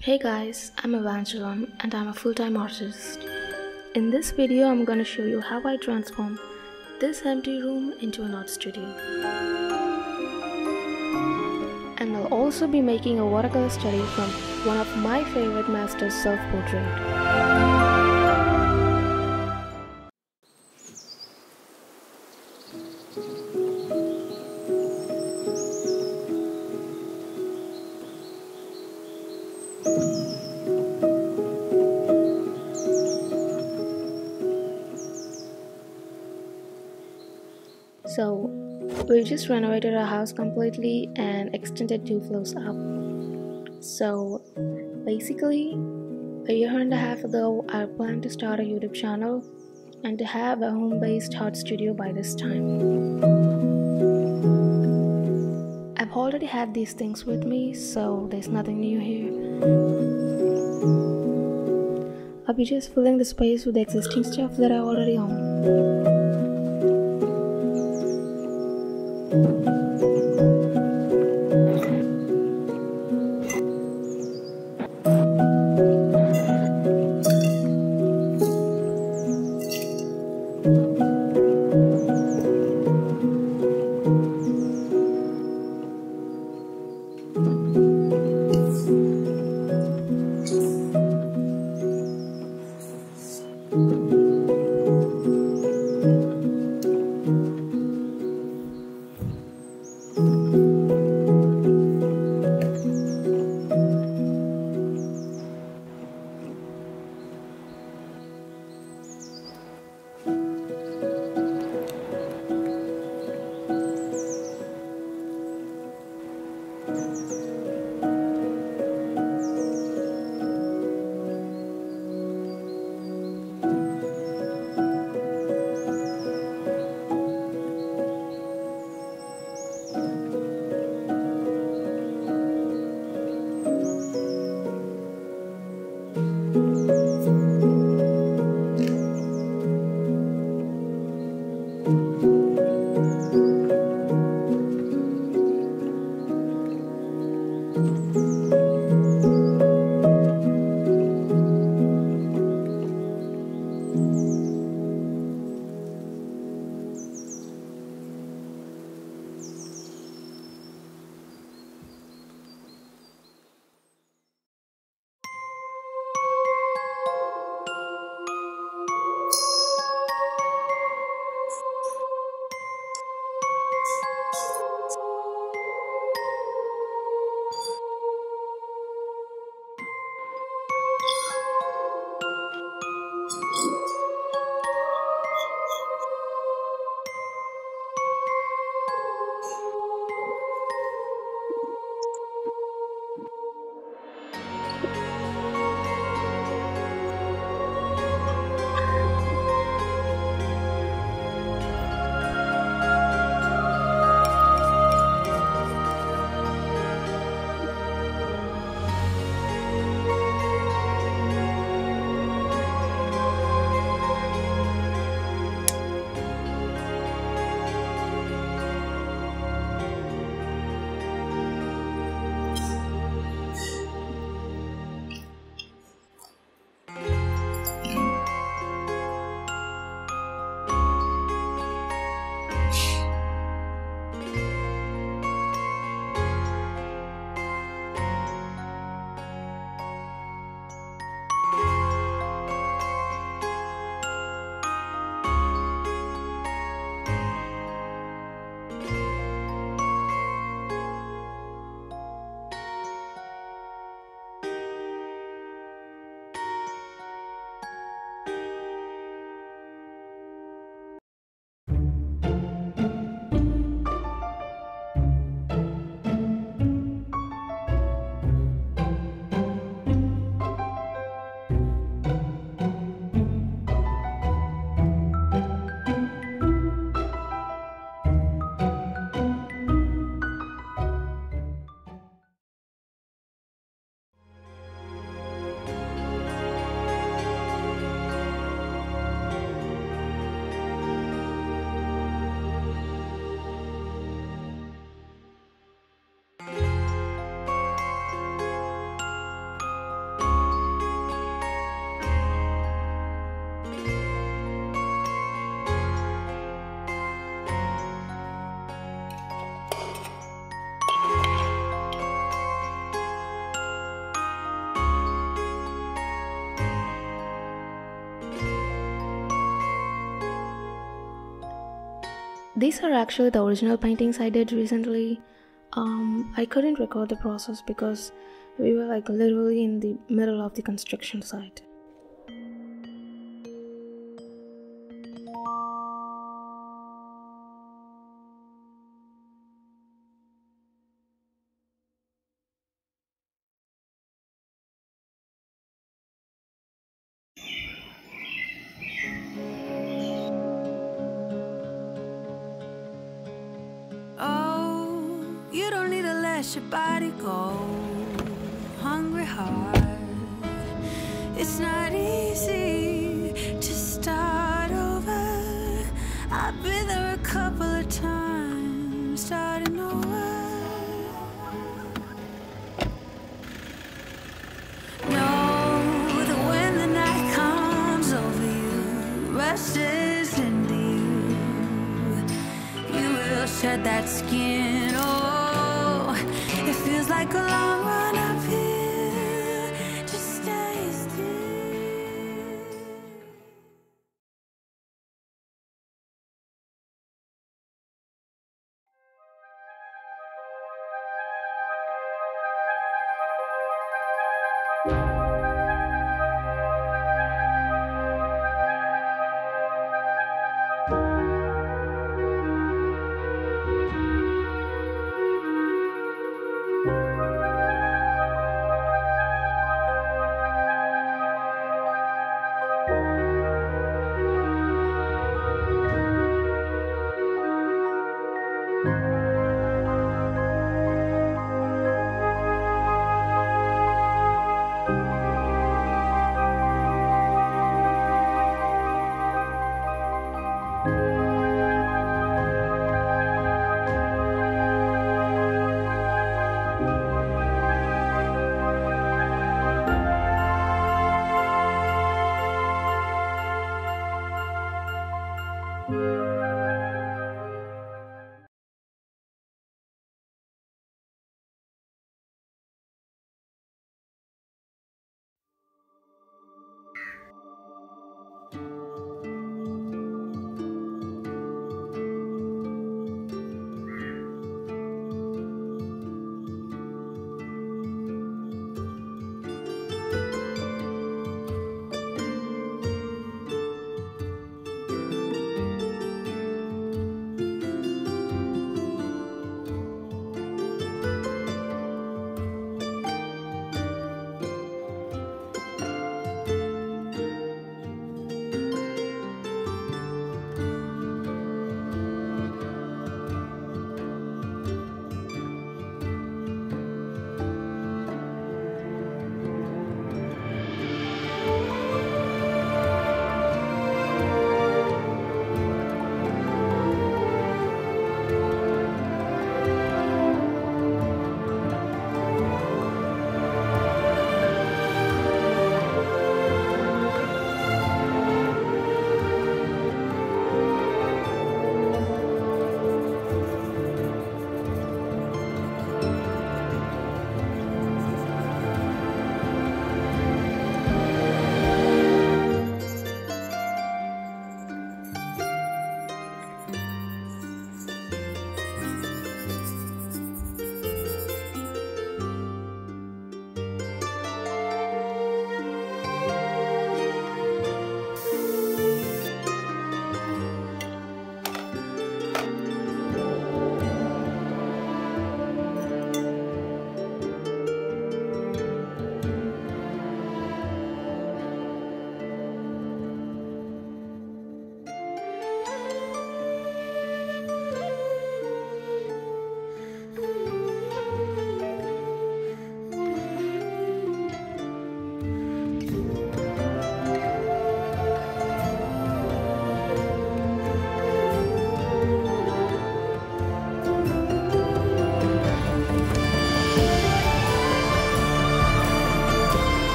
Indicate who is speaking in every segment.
Speaker 1: Hey guys, I'm Evangeline and I'm a full-time artist. In this video, I'm gonna show you how I transform this empty room into an art studio. And I'll also be making a watercolor study from one of my favorite masters' self-portrait. So, we just renovated our house completely and extended two floors up. So, basically, a year and a half ago, I planned to start a YouTube channel and to have a home based art studio by this time. I've already had these things with me, so there's nothing new here. I'll be just filling the space with the existing stuff that I already own. These are actually the original paintings I did recently. Um, I couldn't record the process because we were like literally in the middle of the construction site.
Speaker 2: Let your body go. Hungry heart. It's not easy to start over. I've been there a couple of times Starting over. Know that when the night comes over you Rushes into you You will shed that skin oh like a long run
Speaker 1: This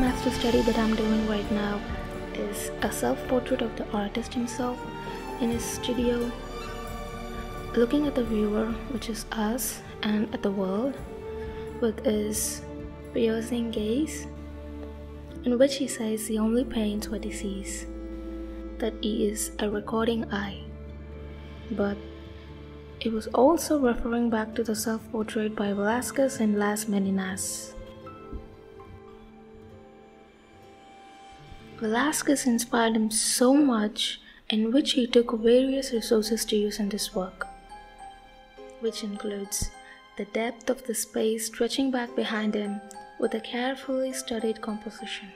Speaker 1: master study that I'm doing right now is a self portrait of the artist himself, in his studio, looking at the viewer, which is us, and at the world with his piercing gaze, in which he says he only paints what he sees, that he is a recording eye. But it was also referring back to the self portrait by Velasquez in Las Meninas. Velasquez inspired him so much, in which he took various resources to use in this work, which includes the depth of the space stretching back behind him with a carefully studied composition.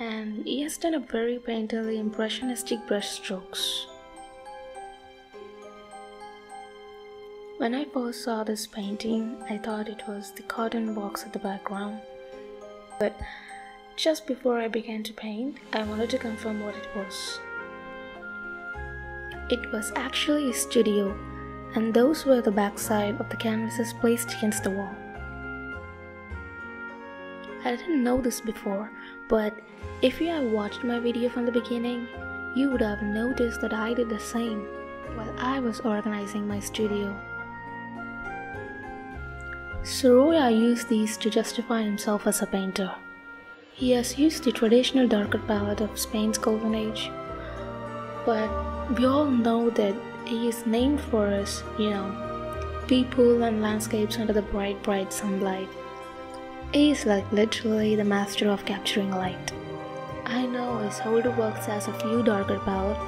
Speaker 1: And he has done a very painterly impressionistic brushstrokes. When I first saw this painting, I thought it was the cotton box at the background. But just before I began to paint, I wanted to confirm what it was. It was actually a studio, and those were the backside of the canvases placed against the wall. I didn't know this before, but if you have watched my video from the beginning, you would have noticed that I did the same while I was organizing my studio. Sorolla used these to justify himself as a painter. He has used the traditional darker palette of Spain's Golden Age, but we all know that he is named for us, you know, people and landscapes under the bright, bright sunlight. He is like literally the master of capturing light. I know his older works has a few darker palette,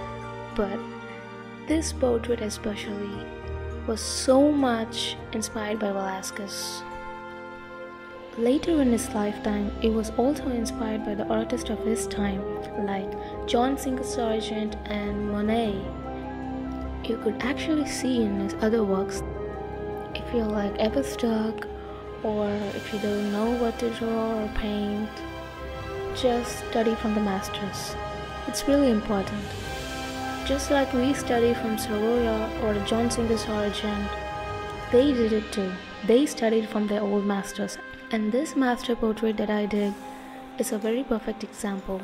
Speaker 1: but this portrait especially was so much inspired by Velasquez. Later in his lifetime, he was also inspired by the artists of his time, like John Singer Sargent and Monet. You could actually see in his other works if you're like ever stuck or if you don't know what to draw or paint, just study from the masters. It's really important. Just like we study from Sorolla or John Singer Sargent, they did it too. They studied from their old masters and this master portrait that I did is a very perfect example.